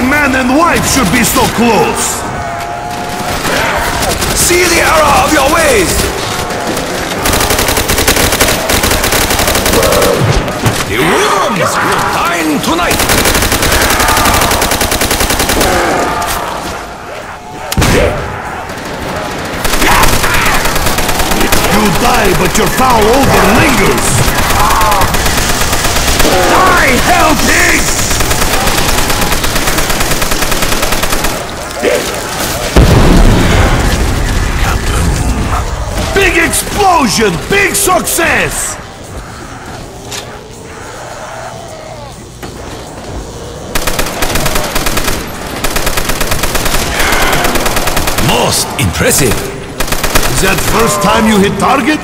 Only man and wife should be so close. See the error of your ways! The worms will dine tonight! You die, but your foul odor lingers. Die, hell Big explosion! Big success! Most impressive. Is that first time you hit target?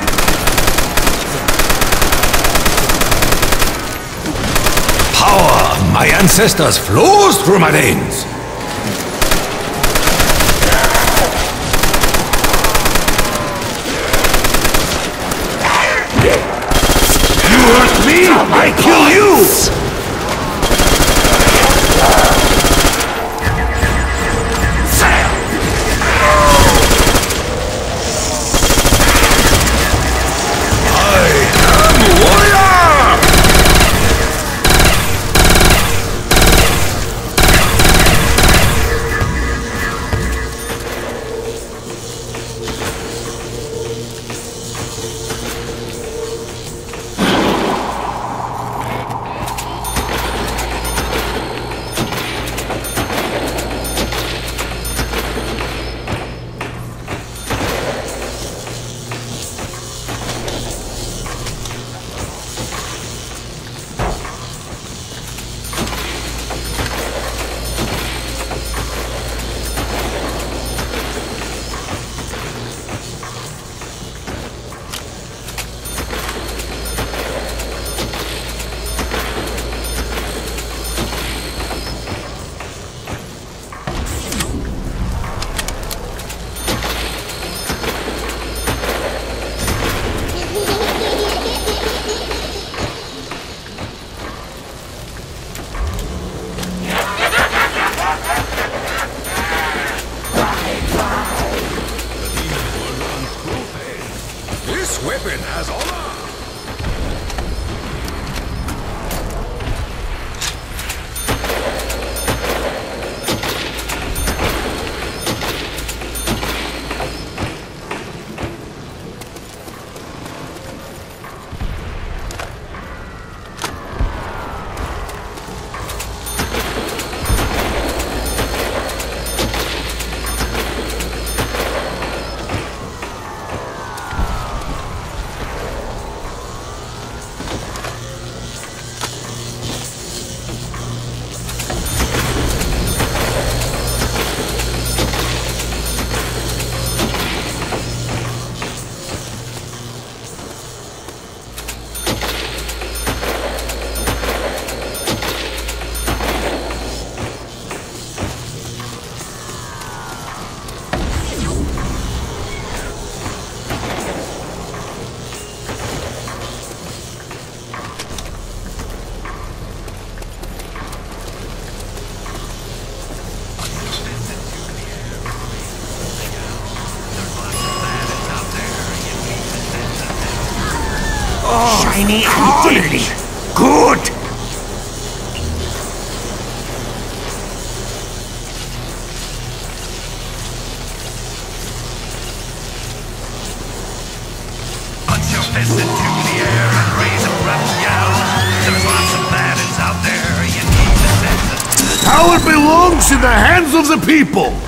Power of my ancestors flows through my veins. You hurt me, I kill you! To send them. Power belongs in the hands of the people!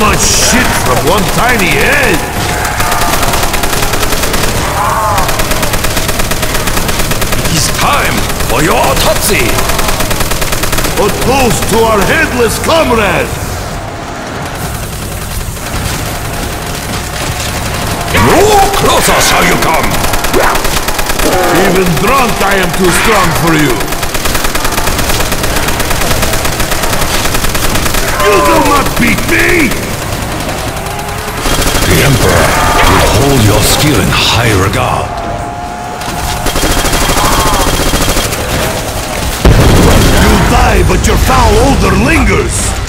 Much shit from one tiny head. It's time for your autopsy! A toast to our headless comrade! No closer shall you come! Even drunk I am too strong for you. You do not beat me! The Emperor will hold your skill in high regard. You die, but your foul odor lingers!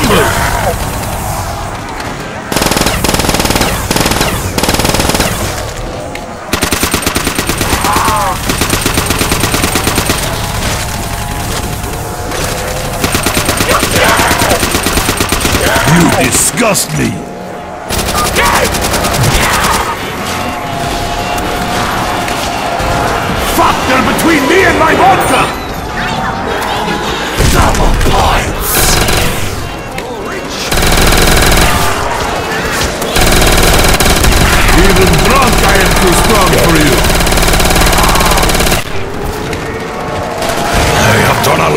You disgust me! Fuck, they're between me and my vodka!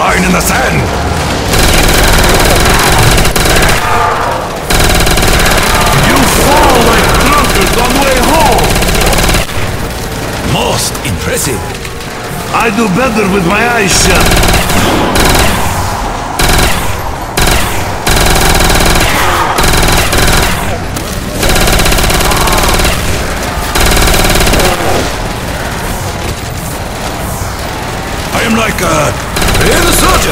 Line in the sand! You fall like drunkards on way home! Most impressive! I do better with my eyes shut. I am like a! Your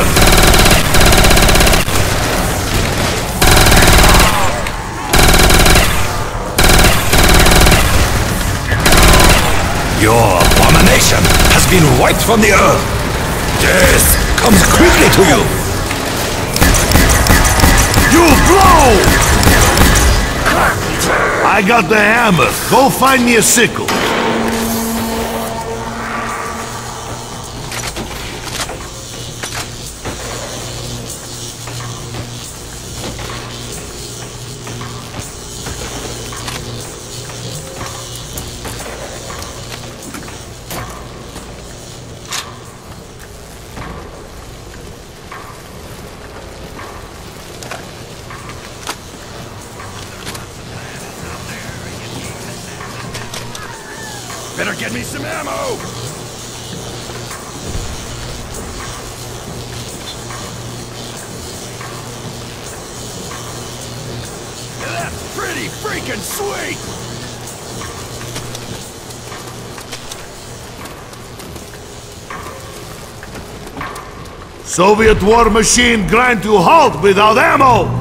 abomination has been wiped from the earth! Death comes quickly to you! You blow! I got the hammer. Go find me a sickle. Get me some ammo! That's pretty freaking sweet! Soviet war machine grind to halt without ammo!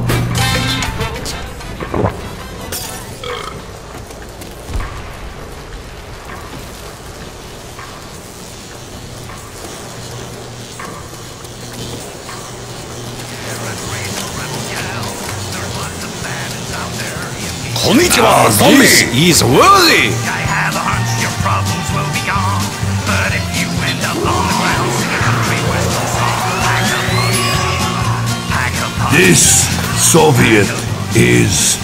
Konnichiwa, This is worthy! I have a hunch your problems will be gone. But if you end up on the ground singing country western song, pack up Pack up This Soviet is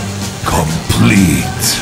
complete.